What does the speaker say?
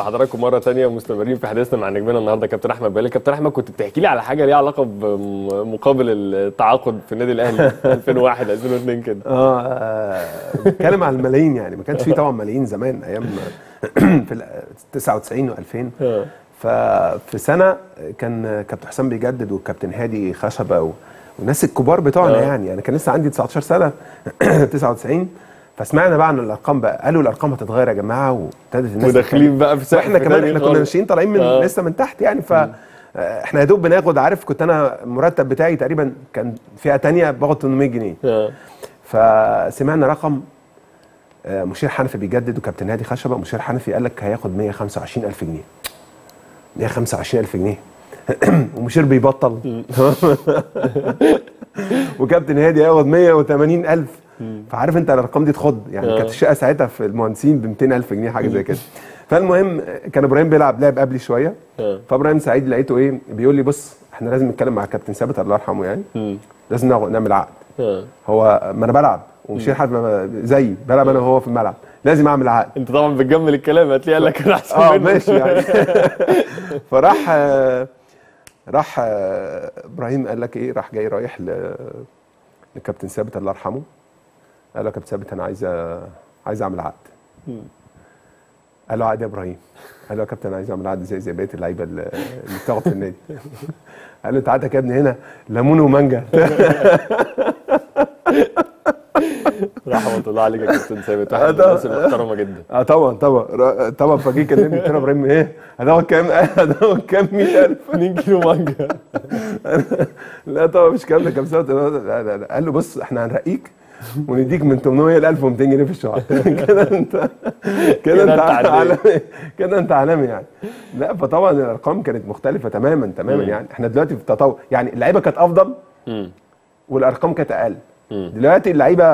بحضراتكم مرة تانية مستمرين في حديثنا مع نجمنا النهارده كابتن أحمد بالي كابتن أحمد كنت بتحكي لي على حاجة ليها علاقة بمقابل التعاقد في النادي الأهلي 2001 2002 كده. آه آه، بنتكلم على الملايين يعني. ما كانش فيه طبعا ملايين زمان أيام في ال 99 و2000. آه. ففي سنة كان كابتن حسام بيجدد والكابتن هادي خشبة والناس الكبار بتوعنا آه. يعني. أنا كان لسه عندي 19 سنة 99 فسمعنا بقى عن الأرقام بقى قالوا الأرقام هتتغير يا جماعة وابتدت الناس وداخلين بقى في وإحنا كمان إحنا كنا. ناشئين طالعين من آه. لسه من تحت يعني ف إحنا يا دوب بناخد عارف كنت أنا المرتب بتاعي تقريبا كان فئة تانية باخد 800 جنيه آه. فسمعنا رقم آه، مشير حنفي بيجدد وكابتن هادي خشبة مشير حنفي قال لك هياخد 125000 جنيه 125000 جنيه ومشير بيبطل. وكابتن هادي هياخد 180000 فعارف انت الأرقام دي تخض. يعني آه. كانت الشقة ساعتها في المهندسين ب 200000 جنيه حاجة زي كده. فالمهم كان إبراهيم بيلعب لعب قبلي شوية. آه. فإبراهيم سعيد لقيته إيه بيقول لي بص إحنا لازم نتكلم مع كابتن ثابت الله يرحمه يعني. لازم نعمل عقد. آه. هو ما أنا بلعب ومشير حد زيي بلعب أنا وهو في الملعب. لازم أعمل عقد. أنت طبعا بتجمل الكلام هتلاقي قال لك أنا احسن آه. ماشي يعني. فراح راح آه، إبراهيم قال لك إيه؟ راح جاي رايح ل- لكابتن ثابت الله يرحمه. قال له كابتن ثابت أنا عايز أ- عايز أعمل عقد. قال له عقد يا إبراهيم؟ قال له يا كابتن أنا عايز أعمل عقد زي زي بقية اللعيبة اللي بتاخد في النادي. قال له أنت عقدك يا ابني هنا ليمون ومانجا. الله عليك يا كابتن ثابت واحد من الناس المحترمة جدا. آه طبعا طبعا. طبعا فجيه كلمني قلت له إبراهيم إيه؟ هتاخد كام هتاخد كام 100000 2 كيلو مانجا. لا طبعا مش كام ده كام سنه لا لا لا قال له بص إحنا هنرقيك ونديك من 800 ل 1200 جنيه في الشهر. كده أنت كده أنت. عالمي. كده أنت عالمي يعني. لا فطبعا الأرقام كانت مختلفة تماما تماما يعني. إحنا دلوقتي في تطور يعني اللعيبة كانت أفضل. والأرقام كانت أقل. دلوقتي اللعيبة